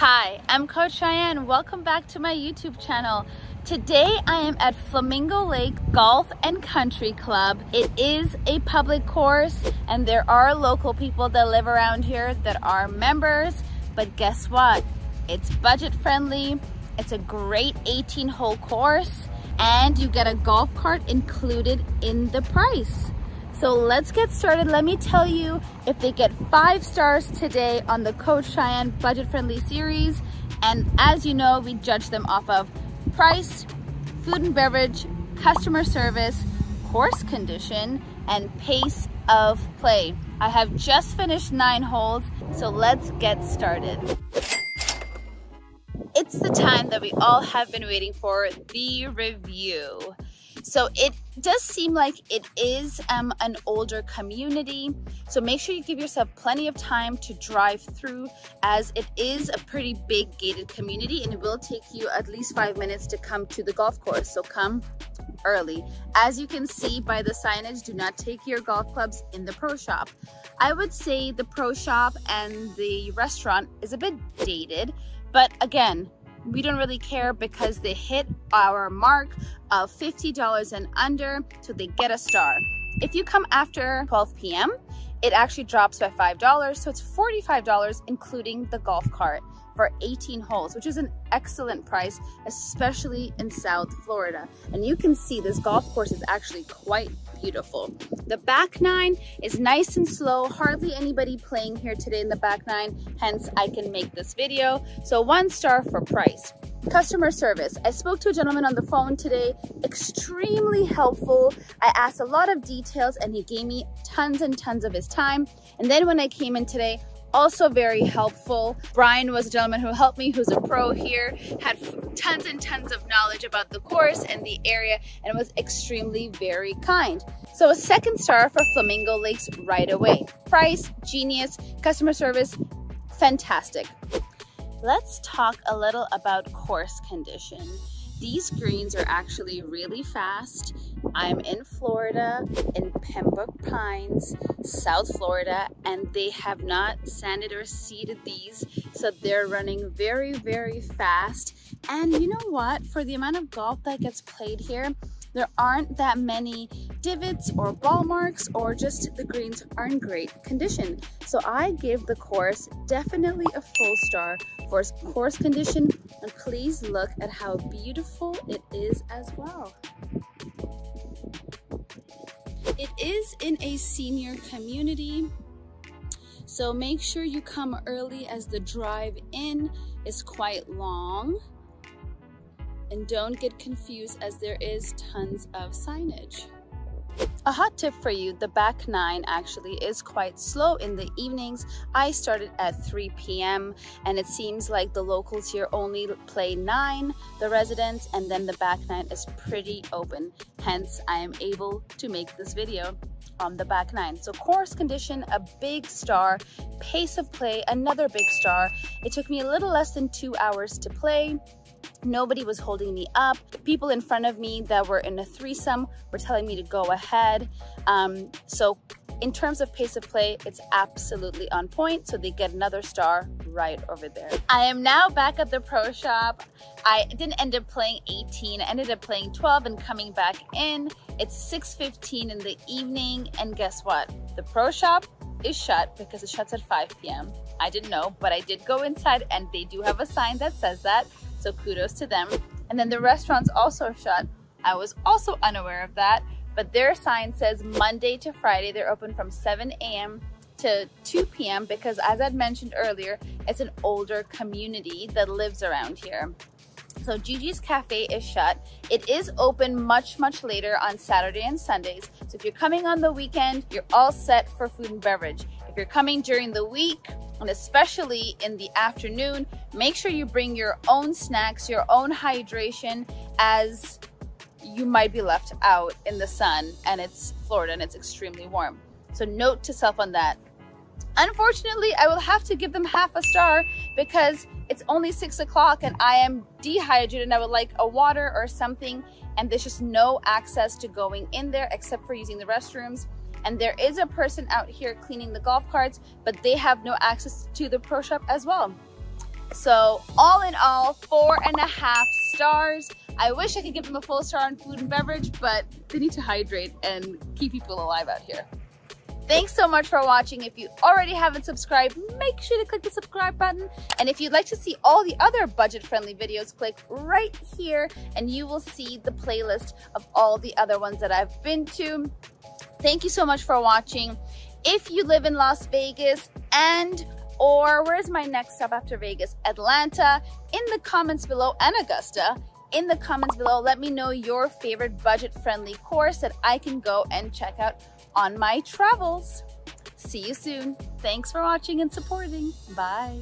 Hi, I'm Coach Shayain. Welcome back to my YouTube channel. Today I am at Flamingo Lake Golf and Country Club. It is a public course and there are local people that live around here that are members, but guess what? It's budget friendly. It's a great 18 hole course and you get a golf cart included in the price. So let's get started. Let me tell you if they get five stars today on the Coach Shayain Budget Friendly series. And as you know, we judge them off of price, food and beverage, customer service, course condition, and pace of play. I have just finished nine holes, so let's get started. It's the time that we all have been waiting for, the review. So it does seem like it is um, an older community. So make sure you give yourself plenty of time to drive through as it is a pretty big gated community and it will take you at least five minutes to come to the golf course. So come early. As you can see by the signage, do not take your golf clubs in the pro shop. I would say the pro shop and the restaurant is a bit dated, but again, we don't really care because they hit our mark of $50 and under, so they get a star. If you come after 12 p.m., it actually drops by $5, so it's $45 including the golf cart for 18 holes, which is an excellent price, especially in South Florida. And you can see this golf course is actually quite beautiful. The back nine is nice and slow, hardly anybody playing here today in the back nine, hence I can make this video. So one star for price. Customer service. I spoke to a gentleman on the phone today, extremely helpful. I asked a lot of details and he gave me tons and tons of his time. And then when I came in today, also very helpful. Brian was a gentleman who helped me, who's a pro here, had tons and tons of knowledge about the course and the area, and was extremely very kind. So a second star for Flamingo Lakes right away. Price, genius, customer service, fantastic. Let's talk a little about course condition. These greens are actually really fast. I'm in Florida, in Pembroke Pines, South Florida, and they have not sanded or seeded these. So they're running very, very fast. And you know what? For the amount of golf that gets played here, there aren't that many divots or ball marks or just the greens are in great condition. So I give the course definitely a full star for its course condition and please look at how beautiful it is as well. It is in a senior community so make sure you come early as the drive in is quite long and don't get confused as there is tons of signage. A hot tip for you, the back nine actually is quite slow in the evenings. I started at 3 p.m. and it seems like the locals here only play nine, the residents, and then the back nine is pretty open. Hence, I am able to make this video on the back nine. So course condition, a big star, pace of play, another big star. It took me a little less than two hours to play. Nobody was holding me up. The people in front of me that were in a threesome were telling me to go ahead. Um, so in terms of pace of play, it's absolutely on point. So they get another star right over there. I am now back at the pro shop. I didn't end up playing 18. I ended up playing 12 and coming back in. It's 6.15 in the evening. And guess what? The pro shop is shut because it shuts at 5 p.m. I didn't know, but I did go inside and they do have a sign that says that. So kudos to them. And then the restaurant's also shut. I was also unaware of that, but their sign says Monday to Friday. They're open from 7 a.m. to 2 p.m. because as I'd mentioned earlier, it's an older community that lives around here. So Gigi's Cafe is shut. It is open much, much later on Saturday and Sundays. So if you're coming on the weekend, you're all set for food and beverage. If you're coming during the week, and especially in the afternoon, make sure you bring your own snacks, your own hydration as you might be left out in the sun and it's Florida and it's extremely warm. So note to self on that. Unfortunately, I will have to give them half a star because it's only six o'clock and I am dehydrated and I would like a water or something and there's just no access to going in there except for using the restrooms and there is a person out here cleaning the golf carts, but they have no access to the pro shop as well. So all in all, four and a half stars. I wish I could give them a full star on food and beverage, but they need to hydrate and keep people alive out here. Thanks so much for watching. If you already haven't subscribed, make sure to click the subscribe button. And if you'd like to see all the other budget-friendly videos, click right here and you will see the playlist of all the other ones that I've been to. Thank you so much for watching. If you live in Las Vegas and or where's my next stop after Vegas? Atlanta, in the comments below, and Augusta, in the comments below, let me know your favorite budget-friendly course that I can go and check out on my travels. See you soon. Thanks for watching and supporting. Bye.